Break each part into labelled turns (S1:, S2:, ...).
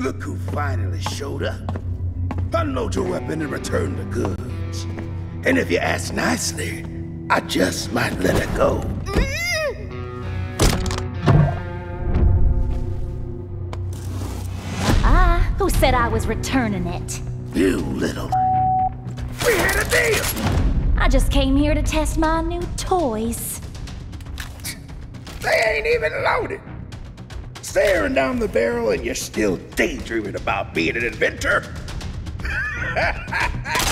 S1: Look who finally showed up. Unload your weapon and return the goods. And if you ask nicely, I just might let it go.
S2: Ah, who said I was returning it?
S1: You little. We had a deal!
S2: I just came here to test my new toys.
S1: They ain't even loaded. Staring down the barrel and you're still daydreaming about being an inventor?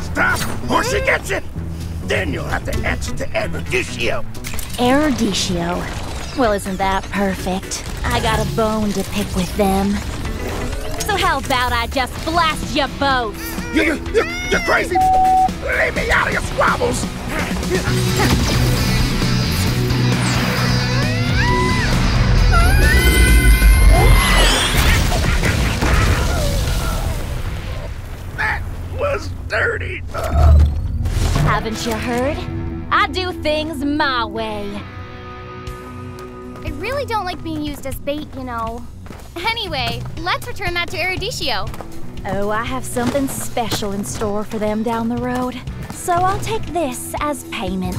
S1: Stop, or she gets it! Then you'll have to answer to Adverticio.
S2: Eruditio. Well, isn't that perfect? I got a bone to pick with them. So how about I just blast you both?
S1: You, you, you, you're crazy! Leave me out of your squabbles! Was dirty! Uh,
S2: Haven't you heard? I do things my way.
S3: I really don't like being used as bait, you know. Anyway, let's return that to Eruditio.
S2: Oh, I have something special in store for them down the road. So I'll take this as payment.